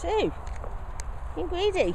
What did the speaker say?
Two. You greedy.